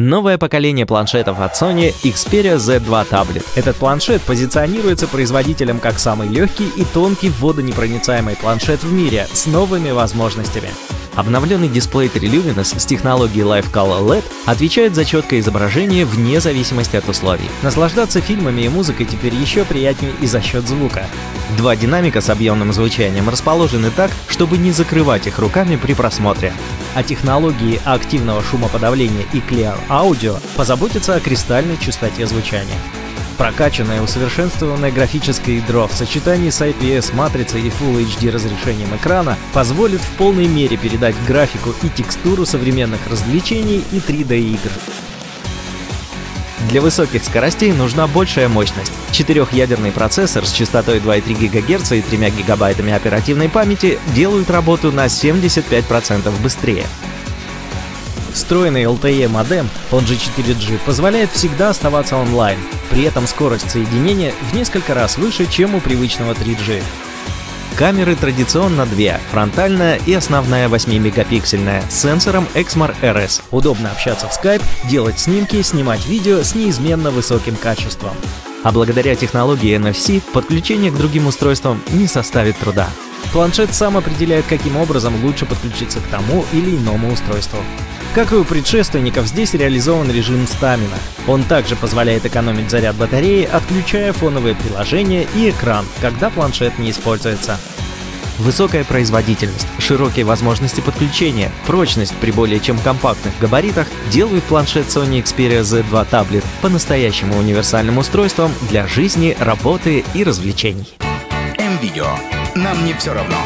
Новое поколение планшетов от Sony Xperia Z2 Tablet. Этот планшет позиционируется производителем как самый легкий и тонкий водонепроницаемый планшет в мире с новыми возможностями. Обновленный дисплей Triluminous с технологией Live Color LED отвечает за четкое изображение вне зависимости от условий. Наслаждаться фильмами и музыкой теперь еще приятнее и за счет звука. Два динамика с объемным звучанием расположены так, чтобы не закрывать их руками при просмотре. А технологии активного шумоподавления и Clear Audio позаботятся о кристальной чистоте звучания. Прокачанное усовершенствованное графическое ядро в сочетании с IPS матрицей и Full HD разрешением экрана позволит в полной мере передать графику и текстуру современных развлечений и 3D игр. Для высоких скоростей нужна большая мощность. Четырехъядерный процессор с частотой 2,3 ГГц и 3 ГБ оперативной памяти делают работу на 75% быстрее. Встроенный LTE модем, он же 4G, позволяет всегда оставаться онлайн. При этом скорость соединения в несколько раз выше, чем у привычного 3G. Камеры традиционно две, фронтальная и основная 8-мегапиксельная, с сенсором Exmar RS. Удобно общаться в Skype, делать снимки, снимать видео с неизменно высоким качеством. А благодаря технологии NFC подключение к другим устройствам не составит труда. Планшет сам определяет, каким образом лучше подключиться к тому или иному устройству. Как и у предшественников, здесь реализован режим стамина. Он также позволяет экономить заряд батареи, отключая фоновые приложения и экран, когда планшет не используется. Высокая производительность, широкие возможности подключения, прочность при более чем компактных габаритах делают планшет Sony Xperia Z2 Tablet по-настоящему универсальным устройством для жизни, работы и развлечений. М-видео. Нам не все равно.